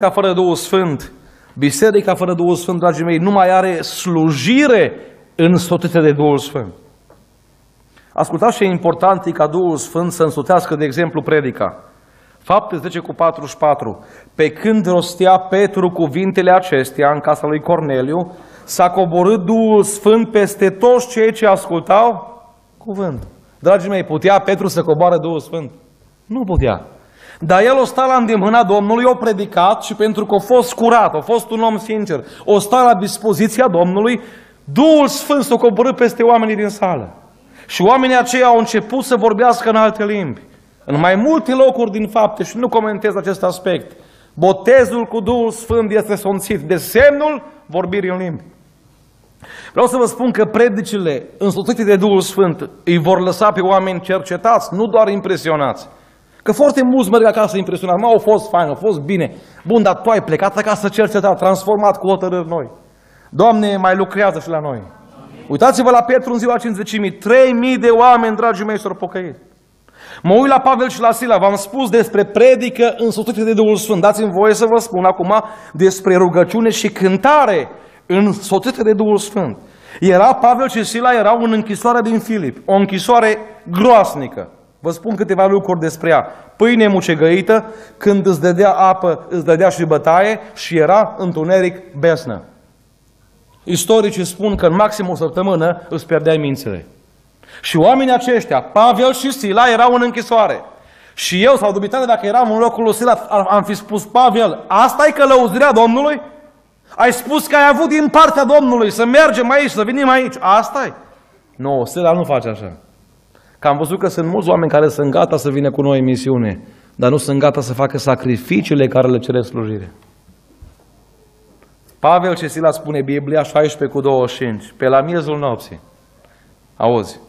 Biserica fără Duhul Sfânt, Biserica fără Duhul Sfânt, dragii mei, nu mai are slujire însoțită de Duhul Sfânt. Ascultați ce important e ca Duhul Sfânt să însoțească, de exemplu, predica. Fapte 10 cu 44. Pe când rostea Petru cuvintele acestea în casa lui Corneliu, s-a coborât Duhul Sfânt peste toți cei ce ascultau cuvânt. Dragii mei, putea Petru să coboare Duhul Sfânt? Nu putea. Dar el o sta la îndemâna Domnului, o predicat și pentru că a fost curat, a fost un om sincer, o sta la dispoziția Domnului, Duhul Sfânt s-a coborât peste oamenii din sală. Și oamenii aceia au început să vorbească în alte limbi. În mai multe locuri din fapte, și nu comentez acest aspect, botezul cu Duhul Sfânt este sonțit de semnul vorbirii în limbi. Vreau să vă spun că predicile însoțite de Duhul Sfânt îi vor lăsa pe oameni cercetați, nu doar impresionați. Că foarte mulți merg acasă impresionați. Mă, au fost fain, au fost bine. Bun, dar tu ai plecat acasă cercetat, transformat cu hotărâri noi. Doamne, mai lucrează și la noi. Uitați-vă la Petru în ziua 50.000. 3.000 de oameni, dragii mei, s-au pocăit. Mă uit la Pavel și la Sila, v-am spus despre predică însoțită de Duhul Sfânt. Dați-mi voie să vă spun acum despre rugăciune și cântare însoțită de Duhul Sfânt. Era Pavel și Sila erau în închisoare din Filip, o închisoare groasnică. Vă spun câteva lucruri despre ea. Pâine mucegăită, când îți dădea apă, îți dădea și bătaie și era întuneric besnă. Istoricii spun că în maxim o săptămână îți pierdeai mințile. Și oamenii aceștia, Pavel și Sila, erau în închisoare. Și eu, sau dubitate, dacă eram în locul lui Sila, am fi spus, Pavel, asta e călăuzirea Domnului? Ai spus că ai avut din partea Domnului să mergem aici, să venim aici. asta e? Nu, Sila nu face așa. Că am văzut că sunt mulți oameni care sunt gata să vină cu noi în misiune, dar nu sunt gata să facă sacrificiile care le cere slujire. Pavel ce Sila spune Biblia 16 cu 25, pe la miezul nopții. Auzi,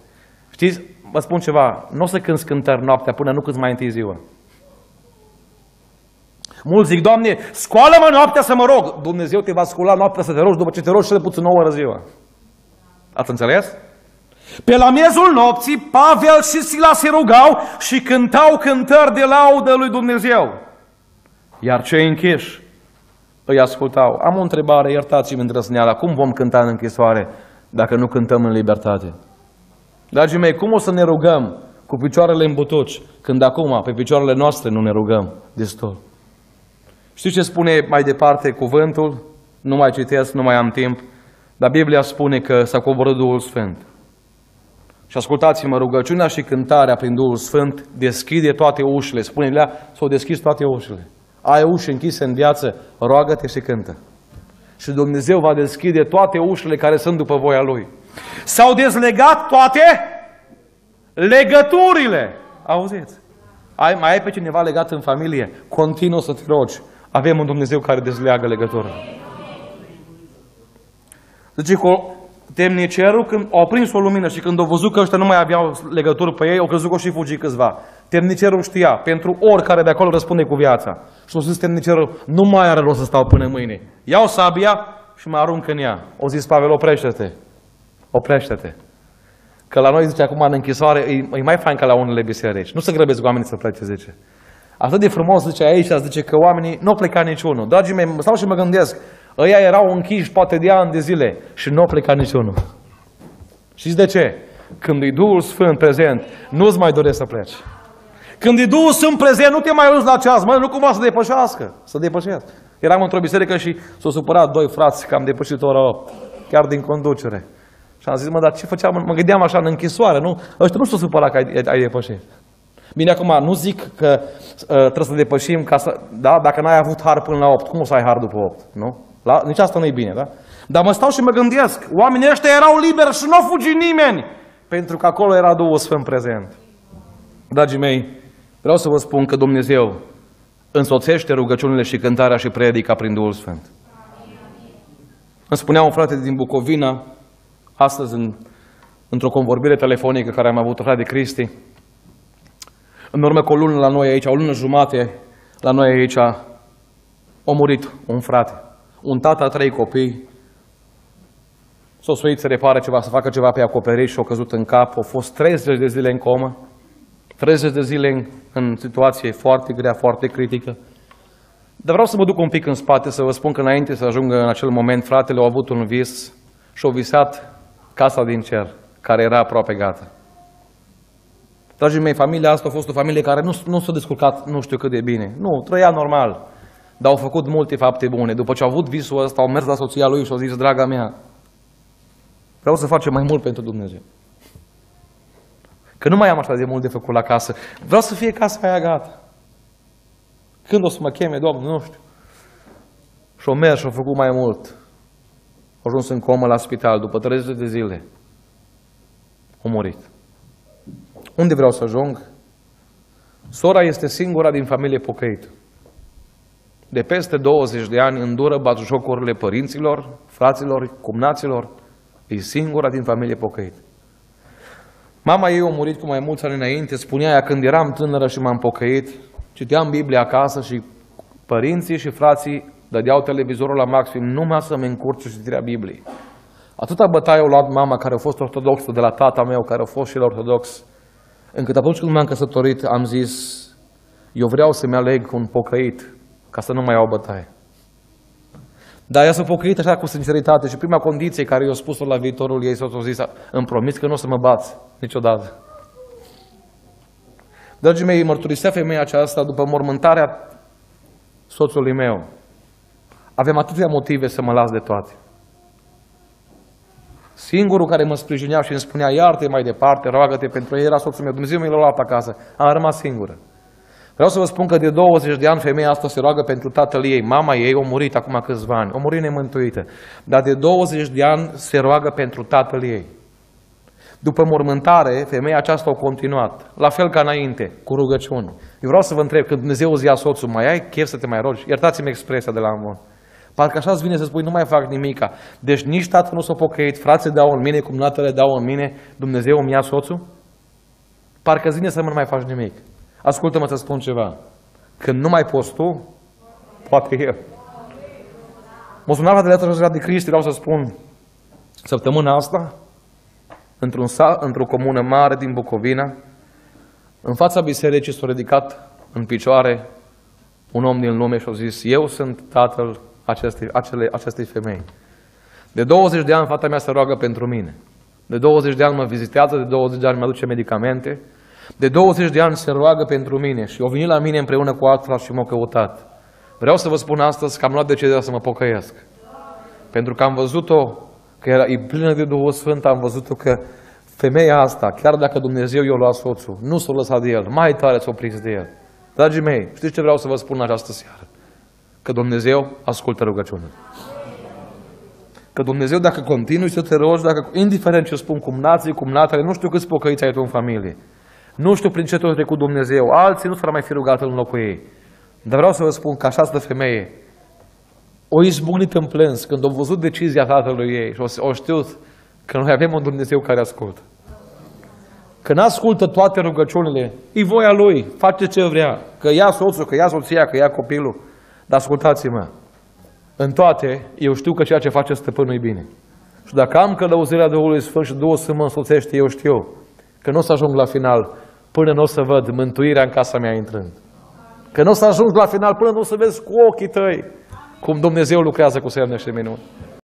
știți, vă spun ceva, nu o să cânți cântări noaptea până nu câți mai întâi ziua. Mulți zic, Doamne, scoală-mă noaptea să mă rog. Dumnezeu te va scula noaptea să te rogi după ce te rogi și de puțin 9 oră ziua. Ați înțeles? Pe la miezul nopții, Pavel și Sila se rugau și cântau cântări de laudă lui Dumnezeu. Iar cei închiși îi ascultau. Am o întrebare, iertați-mi îndrăzneala, cum vom cânta în închisoare dacă nu cântăm în libertate? Dragii mei, cum o să ne rugăm cu picioarele în butuci, când acum pe picioarele noastre nu ne rugăm destul? Știți ce spune mai departe cuvântul? Nu mai citesc, nu mai am timp, dar Biblia spune că s-a coborât Duhul Sfânt. Și ascultați-mă, rugăciunea și cântarea prin Duhul Sfânt deschide toate ușile. Spune Biblia, s-au deschis toate ușile. Ai uși închise în viață, roagă-te și cântă. Și Dumnezeu va deschide toate ușile care sunt după voia Lui. S-au dezlegat toate legăturile. Auziți? Ai, mai ai pe cineva legat în familie? Continuă să te rogi. Avem un Dumnezeu care dezleagă legătura. Zice că temnicerul, când a prins o lumină și când a văzut că ăștia nu mai aveau legătură pe ei, au crezut că și fugi câțiva. Temnicerul știa, pentru oricare de acolo răspunde cu viața. Și a zis temnicerul, nu mai are rost să stau până mâine. Iau sabia și mă arunc în ea. O zis Pavel, oprește-te. Oprește-te. Că la noi, zice, acum în închisoare, e, e mai fain ca la unele biserici. Nu se grăbesc oamenii să plece, zice. Atât de frumos, zice aici, zice că oamenii nu au plecat niciunul. Dragii mei, stau și mă gândesc, ăia erau închiși poate de ani de zile și nu au plecat niciunul. Știți de ce? Când e Duhul Sfânt prezent, nu-ți mai doresc să pleci. Când e Duhul Sfânt prezent, nu te mai uiți la ceas, mă, nu cumva să depășească, să depășească. Eram într-o biserică și s-au supărat doi frați că am depășit ora 8, chiar din conducere. Și am zis, mă, dar ce făceam? Mă gândeam așa în închisoare, nu? Ăștia nu s-au supărat că ai, ai depășit. Bine, acum, nu zic că uh, trebuie să depășim ca să, da? Dacă n-ai avut har până la 8, cum o să ai har după 8, nu? La, nici asta nu e bine, da? Dar mă stau și mă gândesc, oamenii ăștia erau liberi și nu a fugit nimeni, pentru că acolo era Duhul Sfânt prezent. Dragii mei, vreau să vă spun că Dumnezeu însoțește rugăciunile și cântarea și predica prin Duhul Sfânt. Îmi spunea un frate din Bucovina, astăzi în, într-o convorbire telefonică care am avut-o, frate Cristi, în urmă cu o lună la noi aici, o lună jumate la noi aici, a murit un frate. Un tată a trei copii. S-a suit să repare ceva, să facă ceva pe acoperiș și a căzut în cap. A fost 30 de zile în comă. 30 de zile în, în situație foarte grea, foarte critică. Dar vreau să mă duc un pic în spate să vă spun că înainte să ajungă în acel moment, fratele a avut un vis și a visat casa din cer, care era aproape gata. Dragii mei, familia asta a fost o familie care nu, nu s-a descurcat nu știu cât de bine. Nu, trăia normal, dar au făcut multe fapte bune. După ce au avut visul ăsta, au mers la soția lui și au zis, draga mea, vreau să facem mai mult pentru Dumnezeu. Că nu mai am așa de mult de făcut la casă. Vreau să fie casa aia gata. Când o să mă cheme, Domnul, nu știu. Și-o mers și-o făcut mai mult. A ajuns în comă la spital după 30 de zile. A murit. Unde vreau să ajung? Sora este singura din familie pocăită. De peste 20 de ani îndură batjocurile părinților, fraților, cumnaților. E singura din familie pocăită. Mama ei a murit cu mai mulți ani înainte, spunea ea, când eram tânără și m-am pocăit, citeam Biblia acasă și părinții și frații dădeau televizorul la maxim numai să-mi încurce citirea Bibliei. Atâta bătaie au luat mama care a fost ortodoxă de la tata meu, care a fost și el ortodox, încât atunci când m-am căsătorit am zis, eu vreau să-mi aleg un pocăit ca să nu mai iau bătaie. Dar ea s-a pocăit așa cu sinceritate și prima condiție care i-a spus-o la viitorul ei, soțul a zis, îmi promis că nu o să mă bați niciodată. Dragii mei, mărturisea femeia aceasta după mormântarea soțului meu. Avem atâtea motive să mă las de toate. Singurul care mă sprijinea și îmi spunea, iarte mai departe, roagă-te pentru ei, era soțul meu. Dumnezeu mi l-a luat acasă. Am rămas singură. Vreau să vă spun că de 20 de ani femeia asta se roagă pentru tatăl ei. Mama ei a murit acum câțiva ani, a murit nemântuită. Dar de 20 de ani se roagă pentru tatăl ei. După mormântare, femeia aceasta a continuat, la fel ca înainte, cu rugăciuni. Eu vreau să vă întreb, când Dumnezeu îți ia soțul, mai ai chef să te mai rogi? Iertați-mi expresia de la amor. Parcă așa îți vine să spui, nu mai fac nimica. Deci nici tatăl nu s-a pocăit, frații dau în mine, cum natele dau în mine, Dumnezeu îmi ia soțul? Parcă îți vine să nu mai faci nimic. Ascultă-mă să spun ceva. Când nu mai poți tu, poate eu. Mă sunat la delegația de Cristi, vreau să spun, săptămâna asta, într-un într-o comună mare din Bucovina, în fața bisericii s-a ridicat în picioare un om din lume și a zis, eu sunt tatăl acestei, acele, acestei femei. De 20 de ani fata mea se roagă pentru mine. De 20 de ani mă vizitează, de 20 de ani mă aduce medicamente, de 20 de ani se roagă pentru mine și au venit la mine împreună cu altora și m-au căutat. Vreau să vă spun astăzi că am luat decizia să mă pocăiesc. Pentru că am văzut-o că era, e plină de Duhul Sfânt, am văzut-o că femeia asta, chiar dacă Dumnezeu i-a luat soțul, nu s-a lăsat de el, mai tare s-a prins de el. Dragii mei, știți ce vreau să vă spun în această seară? Că Dumnezeu ascultă rugăciunea. Că Dumnezeu, dacă continui să te rogi, dacă, indiferent ce spun cum nații, cum natele, nu știu câți pocăiți ai tu în familie, nu știu prin ce tot trecut Dumnezeu. Alții nu s-ar mai fi rugat în locul ei. Dar vreau să vă spun că această femeie o izbucnit în plâns când au văzut decizia tatălui ei și o știut că noi avem un Dumnezeu care ascultă. Că nu ascultă toate rugăciunile, e voia lui, face ce vrea. Că ia soțul, că ia soția, că ia copilul. Dar ascultați-mă, în toate, eu știu că ceea ce face stăpânul e bine. Și dacă am călăuzirea Duhului Sfânt și Duhul să mă însoțește, eu știu că nu o să ajung la final până nu o să văd mântuirea în casa mea intrând. Că nu o să ajungi la final până nu o să vezi cu ochii tăi cum Dumnezeu lucrează cu semne și minuni.